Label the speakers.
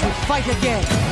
Speaker 1: to fight again.